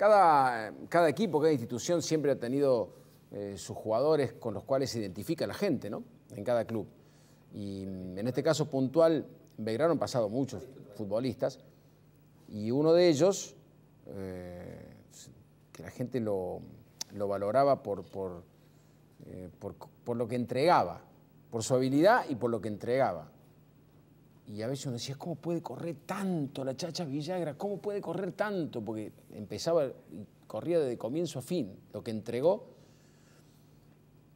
cada, cada equipo, cada institución siempre ha tenido eh, sus jugadores con los cuales se identifica la gente, ¿no? En cada club. Y mm, en este caso puntual, en Belgrano han pasado muchos futbolistas y uno de ellos, eh, que la gente lo, valoraba por, eh, por, por, lo que entregaba, por su habilidad y por lo que entregaba. Y a veces uno decía, ¿cómo puede correr tanto la Chacha Villagra? ¿Cómo puede correr tanto? Porque empezaba corría de comienzo a fin. Lo que entregó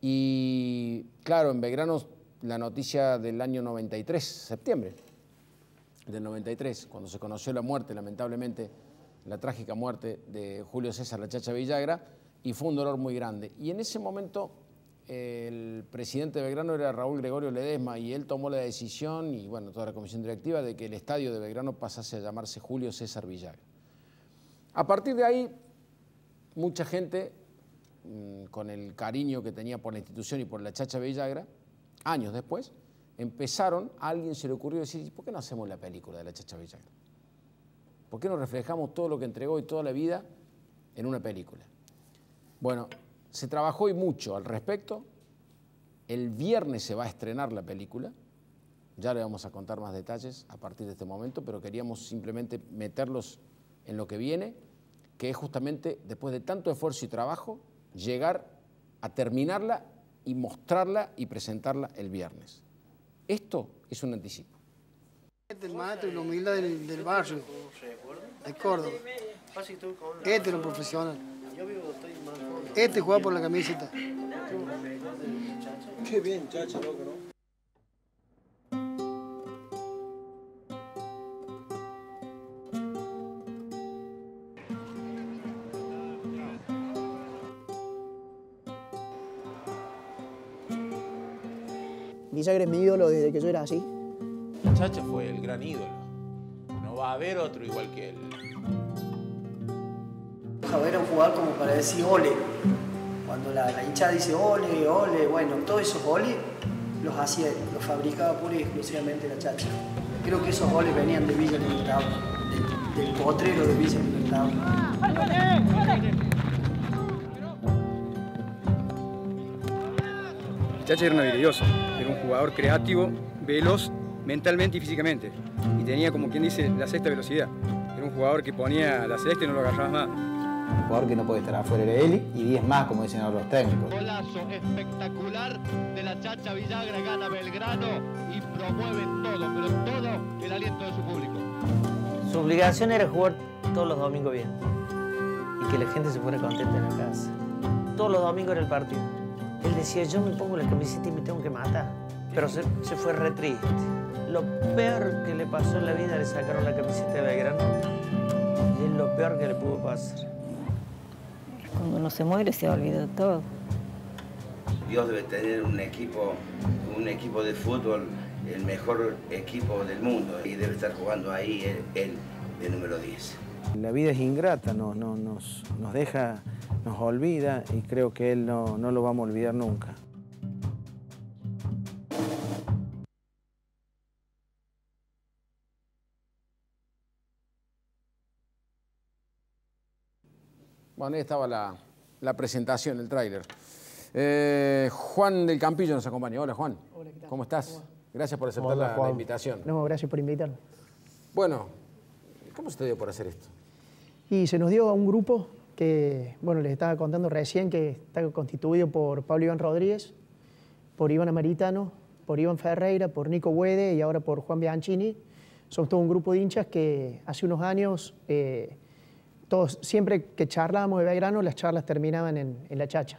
y claro, en Belgrano la noticia del año 93, septiembre del 93, cuando se conoció la muerte, lamentablemente, la trágica muerte de Julio César La Chacha Villagra, y fue un dolor muy grande. Y en ese momento el presidente de Belgrano era Raúl Gregorio Ledesma y él tomó la decisión, y bueno, toda la comisión directiva, de que el estadio de Belgrano pasase a llamarse Julio César Villagra. A partir de ahí, mucha gente Mm, con el cariño que tenía por la institución y por la Chacha Villagra, años después, empezaron, a alguien se le ocurrió decir, ¿por qué no hacemos la película de la Chacha Villagra? ¿Por qué no reflejamos todo lo que entregó y toda la vida en una película? Bueno, se trabajó y mucho al respecto. El viernes se va a estrenar la película. Ya le vamos a contar más detalles a partir de este momento, pero queríamos simplemente meterlos en lo que viene, que es justamente después de tanto esfuerzo y trabajo, llegar a terminarla y mostrarla y presentarla el viernes. Esto es un anticipo. Este es el maestro y la humildad del, barrio, de Córdoba. Este es un profesional. Este juega por la camiseta. Qué bien, chacha, loco, ¿no? Villagra es mi ídolo desde que yo era así. Chacha fue el gran ídolo. No va a haber otro igual que él. Era un jugador como para decir ole. Cuando la, la hinchada dice ole, ole, bueno, todos esos ole los hacía, los fabricaba pura y exclusivamente la chacha. Creo que esos goles venían de Villa Libertad, del, potrero de Villa Libertad. Chacha era un habilidoso, era un jugador creativo, veloz mentalmente y físicamente. Y tenía, como quien dice, la sexta velocidad. Era un jugador que ponía la sexta y no lo agarraba más. Un jugador que no puede estar afuera de él y 10 más, como dicen ahora los técnicos. Golazo espectacular de la Chacha Villagra, gana Belgrano y promueve todo, pero todo el aliento de su público. Su obligación era jugar todos los domingos bien y que la gente se fuera contenta en la casa. Todos los domingos era el partido. Él decía, yo me pongo la camiseta y me tengo que matar. Pero se, fue re triste. Lo peor que le pasó en la vida le sacaron la camiseta de Belgrano. Y es lo peor que le pudo pasar. Cuando uno se muere se olvida todo. Dios debe tener un equipo, un equipo de fútbol, el mejor equipo del mundo. Y debe estar jugando ahí él, de número 10. La vida es ingrata, no, no, nos, nos deja nos olvida y creo que él no, no lo vamos a olvidar nunca. Bueno, ahí estaba la, la presentación, el tráiler. Eh, Juan del Campillo nos acompaña. Hola, Juan. Hola, ¿qué tal? ¿Cómo estás? Gracias por aceptar la, la, invitación. No, gracias por invitarme. Bueno, ¿cómo se te dio por hacer esto? Y se nos dio a un grupo que, bueno, les estaba contando recién que está constituido por Pablo Iván Rodríguez, por Iván Amaritano, por Iván Ferreira, por Nico Huede y ahora por Juan Bianchini. Somos todo un grupo de hinchas que hace unos años, eh, todos, siempre que charlábamos de Belgrano, las charlas terminaban en, La Chacha,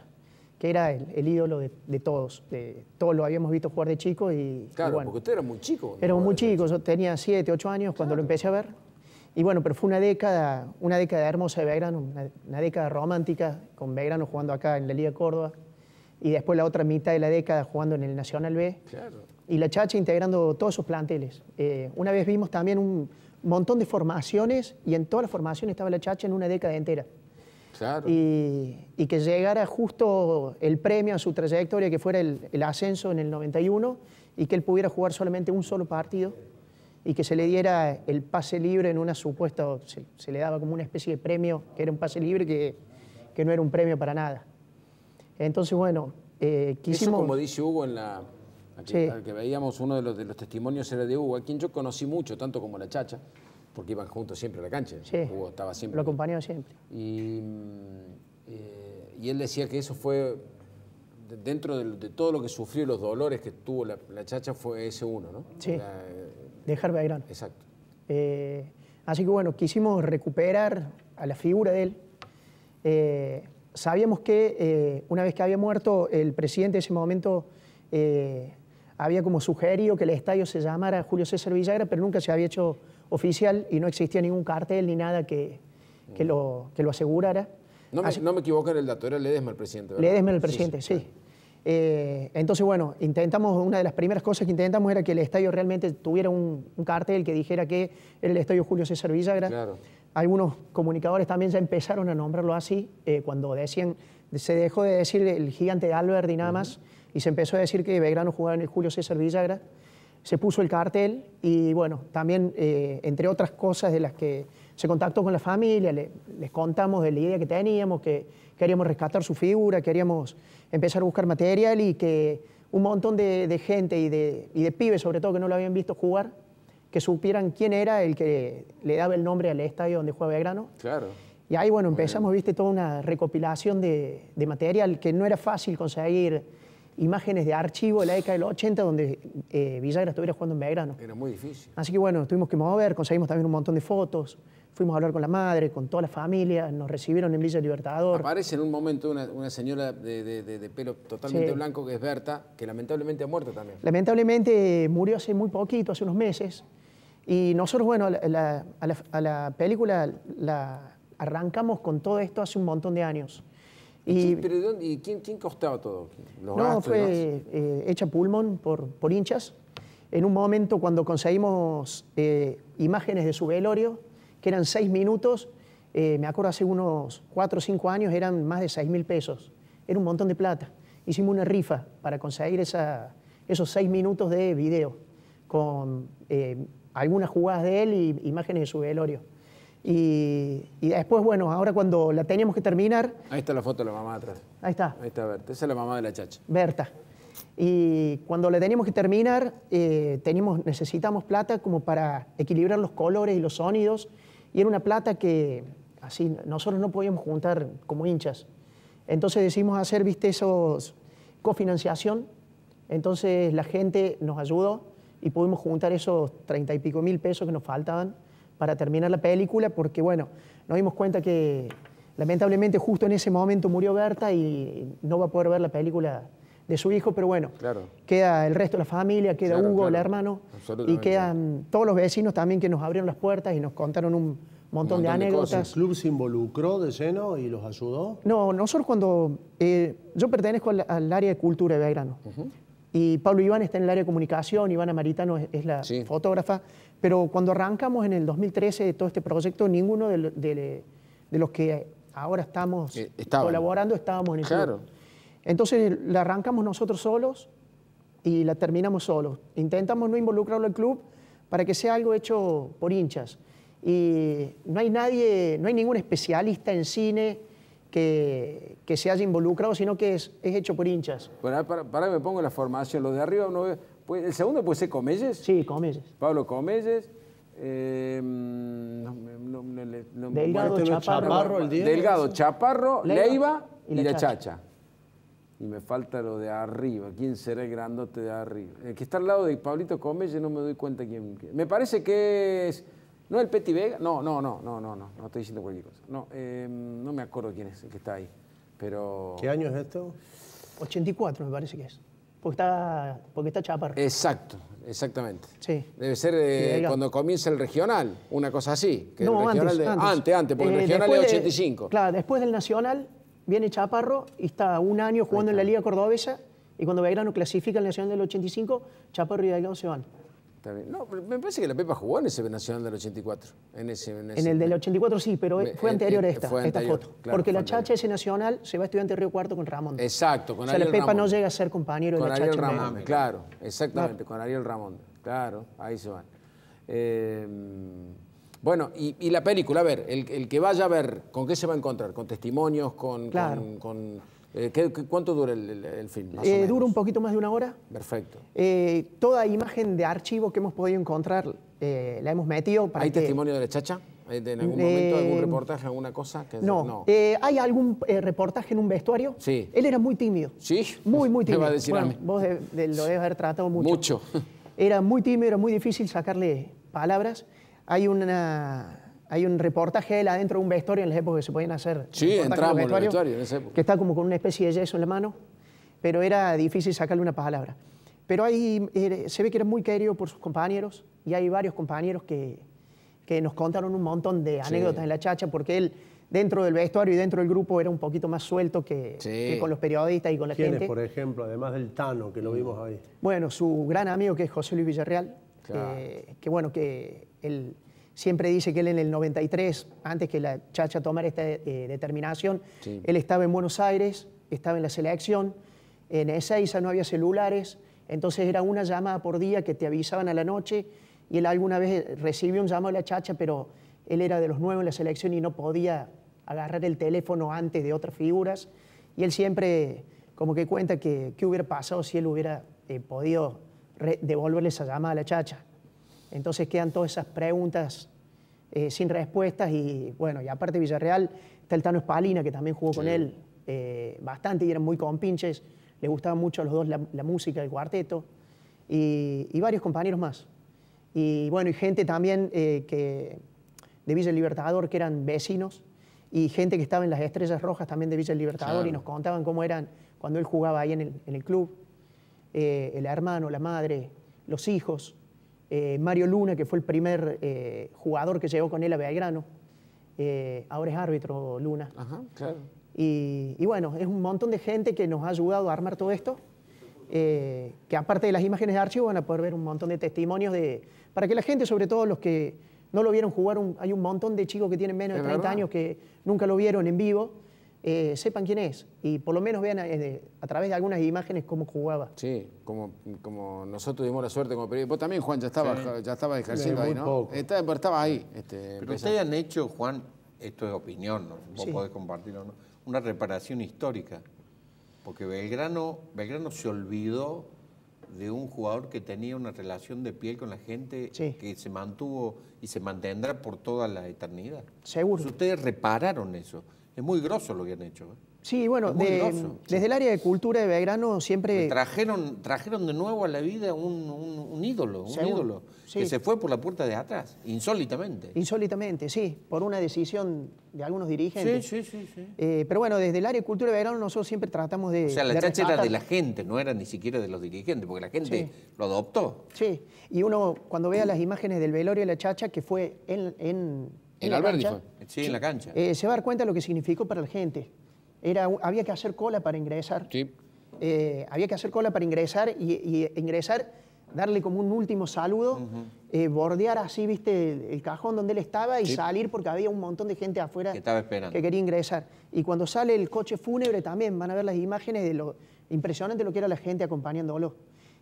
que era el, ídolo de, todos. De, todos lo habíamos visto jugar de chico y... Claro, porque usted era muy chico. Éramos muy chicos, yo tenía 7, 8 años cuando lo empecé a ver y bueno, pero fue una década, una década hermosa de Belgrano, una, década romántica, con Belgrano jugando acá en la Liga Córdoba, y después la otra mitad de la década jugando en el Nacional B. Y la Chacha integrando todos sus planteles. Eh, una vez vimos también un montón de formaciones, y en todas las formaciones estaba la Chacha en una década entera. Claro. Y, que llegara justo el premio a su trayectoria, que fuera el, el ascenso en el 91, y que él pudiera jugar solamente un solo partido y que se le diera el pase libre en una supuesta, se, se le daba como una especie de premio, que era un pase libre que, que no era un premio para nada. Entonces, bueno, eh, Eso quisimos... como dice Hugo en la... al que, Sí. al que veíamos uno de los, de los testimonios era de Hugo, a quien yo conocí mucho, tanto como la Chacha, porque iban juntos siempre a la cancha. Sí. Hugo estaba siempre. Lo acompañaba siempre. Y, mm, eh, y él decía que eso fue, de- dentro de, de todo lo que sufrió y los dolores que tuvo la, la chacha, fue ese uno, ¿no? Sí. La- Dejar Belgrano. exacto. Eh, así que bueno, quisimos recuperar a la figura de él. Eh, sabíamos que eh, una vez que había muerto, el presidente de ese momento eh, había como sugerido que el estadio se llamara Julio César Villagra, pero nunca se había hecho oficial y no existía ningún cartel ni nada que, que, lo, que lo asegurara. No me, Así- no me equivoco en el dato, era Ledesma el presidente, ¿verdad? Ledesma el Sí, presidente, sí. claro. Eh, entonces, bueno, intentamos, una de las primeras cosas que intentamos era que el estadio realmente tuviera un, un cartel que dijera que era el estadio Julio César Villagra. Claro. Algunos comunicadores también ya empezaron a nombrarlo así, eh, cuando decían, se dejó de decir el gigante de Alberdi nada más, y se empezó a decir que Belgrano jugaba en el Julio César Villagra. Se puso el cartel y bueno, también, eh, entre otras cosas de las que se contactó con la familia, le- les contamos de la idea que teníamos, que queríamos rescatar su figura, queríamos empezar a buscar material y que un montón de, de gente y de, y de pibes, sobre todo, que no lo habían visto jugar, que supieran quién era el que le daba el nombre al estadio donde juega Belgrano. Claro. Y ahí, bueno, empezamos, viste, toda una recopilación de, de material que no era fácil conseguir imágenes de archivo de la década del 80 donde eh, Villagra estuviera jugando en Belgrano. Era muy difícil. Así que bueno, tuvimos que mover, conseguimos también un montón de fotos, fuimos a hablar con la madre, con toda la familia, nos recibieron en Villa Libertador. Aparece en un momento una, una señora de, de- de- de pelo totalmente Sí. blanco, que es Berta, que lamentablemente ha muerto también. Lamentablemente murió hace muy poquito, hace unos meses. Y nosotros, bueno, la- la- a, la, a la película la arrancamos con todo esto hace un montón de años. ¿Y, Y pero ¿de dónde- y quién, quién costaba todo? Los no, fue eh, hecha pulmón por, por hinchas. En un momento cuando conseguimos eh, imágenes de su velorio, que eran seis minutos, eh, me acuerdo hace unos cuatro o cinco años, eran más de seis mil pesos. Era un montón de plata. Hicimos una rifa para conseguir esa- esos seis minutos de video con eh, algunas jugadas de él y imágenes de su velorio. Y, y después, bueno, ahora cuando la teníamos que terminar, Ahí está la foto de la mamá atrás. ahí está, Ahí está Berta. Esa es la mamá de la chacha. Berta. Y cuando le teníamos que terminar, eh, teníamos, necesitamos plata como para equilibrar los colores y los sonidos. Y era una plata que así nosotros no podíamos juntar como hinchas. Entonces decidimos hacer, viste, esos cofinanciación. Entonces la gente nos ayudó y pudimos juntar esos treinta y pico mil pesos que nos faltaban para terminar la película, porque bueno, nos dimos cuenta que lamentablemente justo en ese momento murió Berta y no va a poder ver la película de su hijo, pero bueno, Claro. queda el resto de la familia, queda Claro, Hugo, el hermano, y quedan todos los vecinos también que nos abrieron las puertas y nos contaron un montón, de montón de cosas. anécdotas. ¿El club se involucró de lleno y los ayudó? No, nosotros cuando... eh, yo pertenezco al, al área de cultura de Belgrano. Y Pablo Iván está en el área de comunicación, Ivana Maritano es, es la Sí. fotógrafa. Pero cuando arrancamos en el 2013 todo este proyecto, ninguno de, lo- de- de los que ahora estamos Eh, colaborando estábamos en el club. Claro. Entonces la arrancamos nosotros solos y la terminamos solos. Intentamos no involucrarlo al club para que sea algo hecho por hinchas. Y no hay nadie, no hay ningún especialista en cine que, que se haya involucrado, sino que es, es hecho por hinchas. Para, para, para que me pongo la formación. Lo de arriba, no ve- puede- ¿el segundo puede ser Comelles? Sí, Comelles. Pablo Comelles. eh, no, no, no Delgado, bueno, Chaparro. Chaparro, el Diego. Delgado, Chaparro, Leiva y, y la Chacha. chacha. Y me falta lo de arriba. ¿Quién será el grandote de arriba? El que está al lado de Pablito Comelles no me doy cuenta quién. quién. Me parece que es. ¿No el Peti Vega? No, no, no, no, no, no, no estoy diciendo cualquier cosa. No, eh, no me acuerdo quién es el que está ahí. Pero. ¿Qué año es esto? 84 me parece que es. Porque está, porque está Chaparro. Exacto, exactamente. Sí. Debe ser eh, Sí, cuando comienza el regional, una cosa así. Que el no, regional antes, de- antes. antes, antes, porque el Eh, regional es después de- 85. claro, después del Nacional viene Chaparro y está un año jugando en la Liga Cordobesa y cuando Belgrano clasifica el Nacional del 85, Chaparro y Delgado se van. Está bien. No, me parece que la Pepa jugó en ese nacional del 84. En, ese, en, ese- En el del 84 sí, pero Me- fue anterior a esta, esta anterior, foto. claro, porque la anterior. chacha ese Nacional se va a estudiante de Río Cuarto con Ramón. Exacto, con o sea, Ariel la Pepa Ramón. no llega a ser compañero Con de la Ariel chacha. Ramón, claro, exactamente, con Ariel Ramón. Claro, ahí se van. Eh, bueno, y, y la película, a ver, el, el que vaya a ver, ¿con qué se va a encontrar? ¿Con testimonios? ¿Con, Claro. con- con, eh, ¿qué- qué- ¿Cuánto dura el, el- el film? más o Eh, menos? dura un poquito más de una hora. Perfecto. Eh, toda imagen de archivo que hemos podido encontrar la hemos metido para ¿Hay que... testimonio de la chacha? ¿Hay de- ¿En algún momento algún reportaje, alguna cosa? Que No, eh, hay algún reportaje en un vestuario. Sí. Él era muy tímido. ¿Sí? Muy, muy Me tímido. va a decir a Bueno, mí. vos de- de- lo debes haber tratado mucho. Mucho. Era muy tímido, era muy difícil sacarle palabras. Hay, una, hay un reportaje de él adentro de un vestuario en las épocas que se podían hacer. Sí, entramos en el vestuario en esa época. Que está como con una especie de yeso en la mano, pero era difícil sacarle una palabra. Pero ahí eh, se ve que era muy querido por sus compañeros y hay varios compañeros que, que nos contaron un montón de Sí. anécdotas en la chacha porque él dentro del vestuario y dentro del grupo era un poquito más suelto que, Sí. que con los periodistas y con la ¿Quiénes, gente. por ejemplo, además del Tano, que lo vimos ahí? Bueno, su gran amigo que es José Luis Villarreal, Claro. eh, que bueno, que él siempre dice que él en el 93, antes que la Chacha tomara esta eh, determinación, Sí. él estaba en Buenos Aires, estaba en la selección, en Ezeiza no había celulares, entonces era una llamada por día que te avisaban a la noche y él alguna vez recibió un llamado de la Chacha, pero él era de los nuevos en la selección y no podía agarrar el teléfono antes de otras figuras y él siempre como que cuenta que qué hubiera pasado si él hubiera eh, podido devolverle esa llamada a la chacha. Entonces quedan todas esas preguntas eh, sin respuestas y bueno, y aparte Villarreal está el Tano Espalina que también jugó con él eh, bastante y eran muy compinches, le gustaba mucho a los dos la, la música del cuarteto y, y varios compañeros más. Y bueno, y gente también eh, que, de Villa El Libertador que eran vecinos y gente que estaba en las Estrellas Rojas también de Villa El Libertador Claro. y nos contaban cómo eran cuando él jugaba ahí en el, en el club. El hermano, la madre, los hijos. Eh, Mario Luna, que fue el primer eh, jugador que llegó con él a Belgrano. Eh, ahora es árbitro Luna. Ajá, claro. Y, y bueno, es un montón de gente que nos ha ayudado a armar todo esto. eh, que aparte de las imágenes de archivo van a poder ver un montón de testimonios de, para que la gente, sobre todo los que no lo vieron jugar, un- hay un montón de chicos que tienen menos de Es 30 verdad. años que nunca lo vieron en vivo, eh, sepan quién es y por lo menos vean eh, a través de algunas imágenes cómo jugaba. Sí, como, como nosotros tuvimos la suerte como periodista. Vos también, Juan, ya estaba, Sí. ya estaba ejerciendo ahí, ¿no? poco. Estaba, ahí. Este, Pero empezando. ustedes han hecho, Juan, esto es opinión, ¿no? vos Sí. podés compartirlo, ¿no? una reparación histórica. Porque Belgrano, Belgrano se olvidó de un jugador que tenía una relación de piel con la gente Sí. que se mantuvo y se mantendrá por toda la eternidad. Seguro. Entonces, ustedes repararon eso. Es muy grosso lo que han hecho. ¿eh? Sí, bueno, de- desde el área de cultura de Belgrano siempre... Trajeron, trajeron de nuevo a la vida un, un- un ídolo, un ídolo, sí. que se fue por la puerta de atrás, insólitamente. Insólitamente, sí, por una decisión de algunos dirigentes. Sí, sí, sí, sí. Eh, pero bueno, desde el área de cultura de Belgrano nosotros siempre tratamos de. O sea, la de chacha era de la gente, no era ni siquiera de los dirigentes, porque la gente Sí. lo adoptó. Sí, y uno cuando vea las imágenes del velorio de la chacha, que fue en, en, En la Alberdi cancha, fue. Sí, en la cancha. eh, se va a dar cuenta de lo que significó para la gente. Era, había que hacer cola para ingresar. Sí. Eh, había que hacer cola para ingresar y, y ingresar, darle como un último saludo, eh, bordear así, viste, el, el cajón donde él estaba y Sí. salir porque había un montón de gente afuera Que estaba esperando. que quería ingresar. Y cuando sale el coche fúnebre también van a ver las imágenes de lo impresionante lo que era la gente acompañándolo.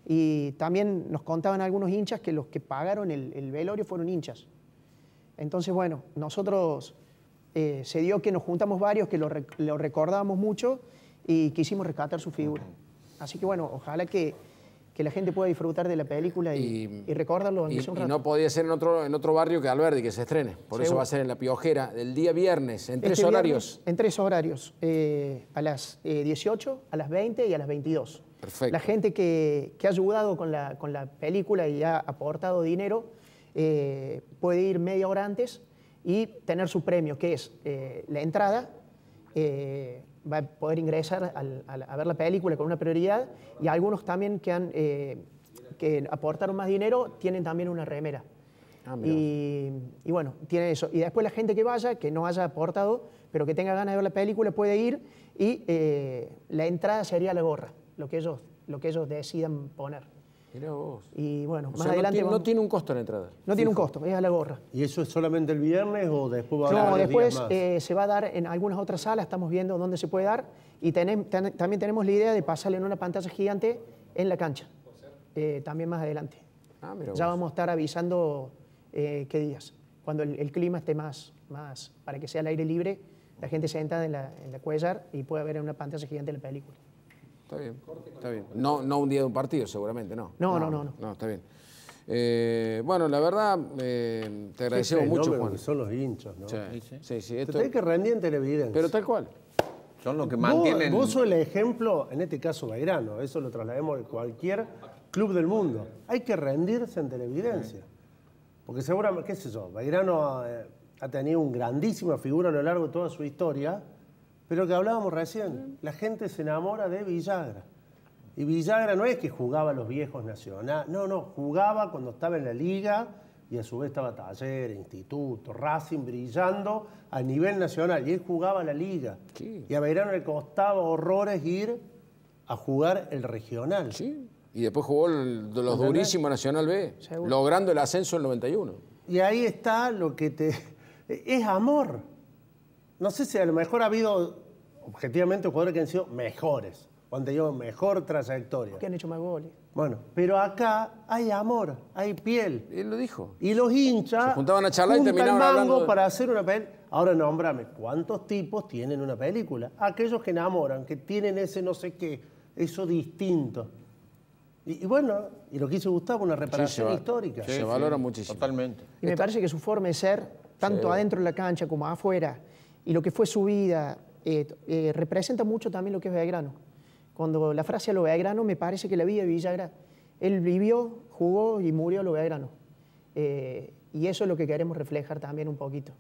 Y también nos contaban algunos hinchas que los que pagaron el, el velorio fueron hinchas. Entonces, bueno, nosotros eh, se dio que nos juntamos varios, que lo, rec- lo recordábamos mucho y quisimos rescatar su figura. Así que bueno, ojalá que, que la gente pueda disfrutar de la película y, y recordarlo aunque Y, un y rato. no podía ser en otro, en otro barrio que Alberdi, que se estrene. Por eso va a ser en La Piojera, el día viernes, en tres Este viernes, horarios. En tres horarios, eh, a las eh, 18, a las 20 y a las 22. Perfecto. La gente que, que ha ayudado con la, con la película y ha aportado dinero eh, puede ir media hora antes y tener su premio, que es eh, la entrada, eh, va a poder ingresar al- a, ver la película con una prioridad y algunos también que, han, eh, que aportaron más dinero tienen también una remera. Ah, y, y bueno, tiene eso. Y después la gente que vaya, que no haya aportado, pero que tenga ganas de ver la película, puede ir y la entrada sería la gorra, lo que ellos, lo que ellos decidan poner. Mirá vos. Y bueno, O más sea, no adelante... tiene, no vamos- tiene un costo la entrada. no tiene un costo, es a la gorra. ¿Y eso es solamente el viernes o después va a haber No, después días más? eh, se va a dar en algunas otras salas, estamos viendo dónde se puede dar y tenem- ten- también tenemos la idea de pasarle en una pantalla gigante en la cancha, eh, también más adelante. Ah, mira Ya vos. vamos a estar avisando eh, ¿qué días? Cuando el, el clima esté más, más, para que sea al aire libre, la gente sentada en la, en la cuellar y pueda ver en una pantalla gigante la película. Está bien, está bien. No, no un día de un partido, seguramente, no. No, no, no, no. No, está bien. Eh, bueno, la verdad, eh, te agradecemos mucho, Juan. que son los hinchas, ¿no? Sí, sí, sí, esto- que rendir en televidencia. Pero tal cual. Son los que Vos, mantienen. vos sos el ejemplo, en este caso Bairano, eso lo traslademos de cualquier club del mundo. Hay que rendirse en televidencia. Porque seguramente, qué sé yo, Bairano eh, ha tenido una grandísima figura a lo largo de toda su historia, pero que hablábamos recién, la gente se enamora de Villagra. Y Villagra no es que jugaba a los viejos nacionales, no, no, jugaba cuando estaba en la liga y a su vez estaba Taller, Instituto, Racing brillando a nivel nacional. Y él jugaba a la liga. Sí. Y a Beirano le costaba horrores ir a jugar el regional. Sí. Y después jugó el- de los durísimos Nacional B, Seguro. logrando el ascenso en el 91. Y ahí está lo que te... Es amor. No sé si a lo mejor ha habido objetivamente jugadores que han sido mejores, o han tenido mejor trayectoria. Que han hecho más goles. Bueno, pero acá hay amor, hay piel. Él lo dijo. Y los hinchas Se juntaban a charlar y terminaban mango hablando para hacer una película. Ahora nómbrame, ¿cuántos tipos tienen una película? Aquellos que enamoran, que tienen ese no sé qué, eso distinto. Y, y bueno, y lo que hizo Gustavo, una reparación histórica. se valora muchísimo. Totalmente. Y me parece que su forma de ser, tanto adentro de la cancha como afuera, y lo que fue su vida, eh, eh, representa mucho también lo que es Belgrano. Cuando la frase a lo Belgrano, me parece que la vida de Villagra, él vivió, jugó y murió a lo Belgrano. Eh, y eso es lo que queremos reflejar también un poquito.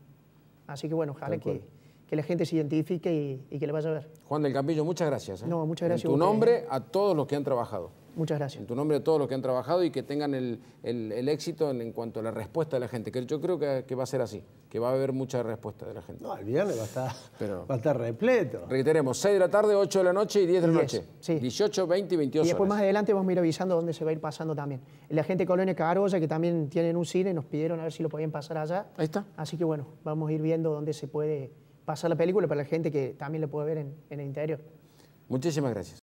Así que bueno, ojalá que, que la gente se identifique y, y que le vaya a ver. Juan del Campillo, muchas gracias. ¿eh? No, muchas gracias En tu nombre, a todos los que han trabajado. Muchas gracias. En tu nombre, a todos los que han trabajado y que tengan el, el- el éxito en, en cuanto a la respuesta de la gente. Que yo creo que, que va a ser así, que va a haber mucha respuesta de la gente. No, el viernes va a estar, Pero- va a estar repleto. Reiteremos, 6 de la tarde, 8 de la noche y 10 de la 10, noche. sí. 18, 20 y 22 Y después horas. más adelante vamos a ir avisando dónde se va a ir pasando también. La gente de Colonia Carolla, que también tienen un cine, nos pidieron a ver si lo podían pasar allá. Ahí está. Así que bueno, vamos a ir viendo dónde se puede pasar la película para la gente que también la puede ver en, en el interior. Muchísimas gracias.